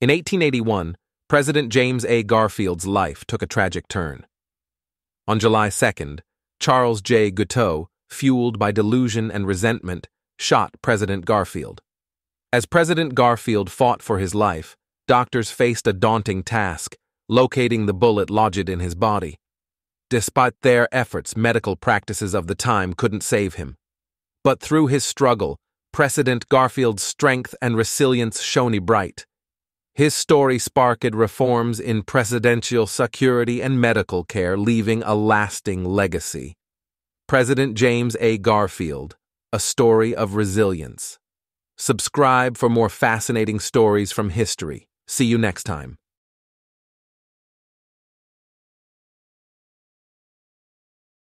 In 1881, President James A. Garfield's life took a tragic turn. On July 2nd, Charles J. Guiteau, fueled by delusion and resentment, shot President Garfield. As President Garfield fought for his life, doctors faced a daunting task locating the bullet lodged in his body. Despite their efforts, medical practices of the time couldn't save him. But through his struggle, President Garfield's strength and resilience shone bright. His story sparked reforms in presidential security and medical care, leaving a lasting legacy. President James A. Garfield, A Story of Resilience. Subscribe for more fascinating stories from history. See you next time.